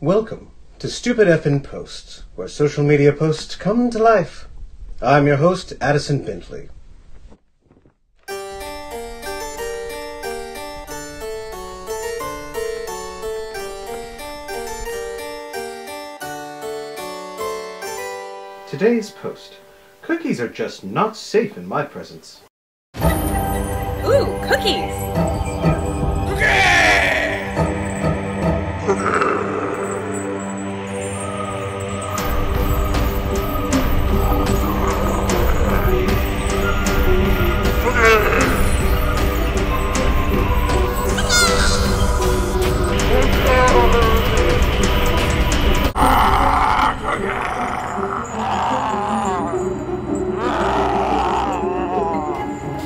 Welcome to Stupid Effin Posts, where social media posts come to life. I'm your host, Addison Bentley. Today's post. Cookies are just not safe in my presence. Ooh, cookies!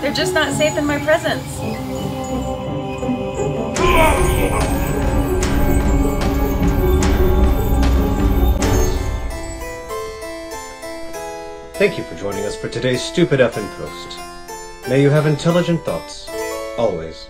They're just not safe in my presence. Thank you for joining us for today's Stupid Effin Post. May you have intelligent thoughts. Always.